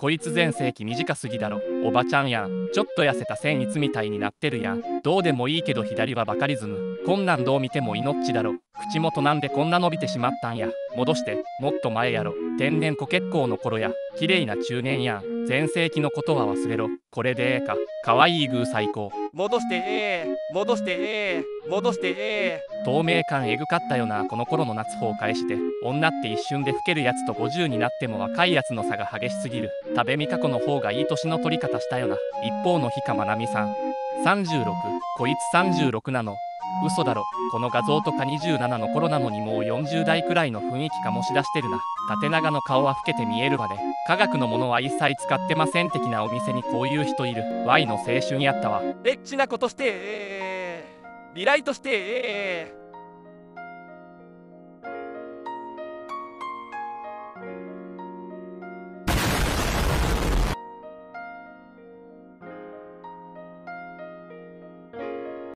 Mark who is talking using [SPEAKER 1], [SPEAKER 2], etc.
[SPEAKER 1] こいつ全盛期短すぎだろ。おばちゃんやん。ちょっと痩せた千逸みたいになってるやん。どうでもいいけど左はバカリズム。こんなんどう見ても命だろ。口元なんでこんな伸びてしまったんや。戻して。もっと前やろ。天然子結構の頃や。綺麗な中年やん。全盛期のことは忘れろ。これでええか。可愛いグー最高。
[SPEAKER 2] 戻してええ。戻してええ。戻してええ。
[SPEAKER 1] 透明感えぐかったよな。この頃の夏崩壊して。女って一瞬で老けるやつと50になっても若いやつの差が激しすぎる。多部未華子の方がいい年の取り方したよな。一方の氷川愛美さん。36こいつ36なの嘘だろ。この画像とか27の頃なのにもう40代くらいの雰囲気醸し出してるな。縦長の顔は老けて見えるわで科学のものは一切使ってません的なお店にこういう人いる。Y の青春やったわ。
[SPEAKER 2] エッチなことしてええリライトしてええ